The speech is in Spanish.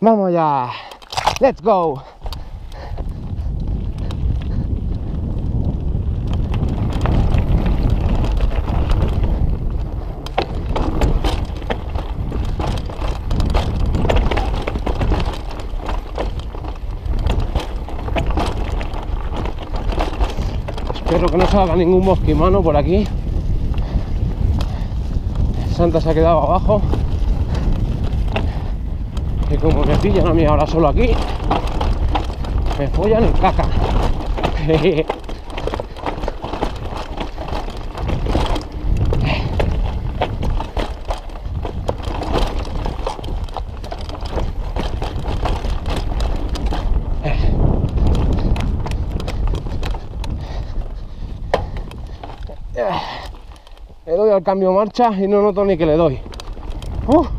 Vamos ya. Let's go. Espero que no salga ningún mosquimano por aquí. Santa se ha quedado abajo. Y como me pillan a mí ahora solo aquí, me follan en caca le doy al cambio marcha y no noto ni que le doy. Uh.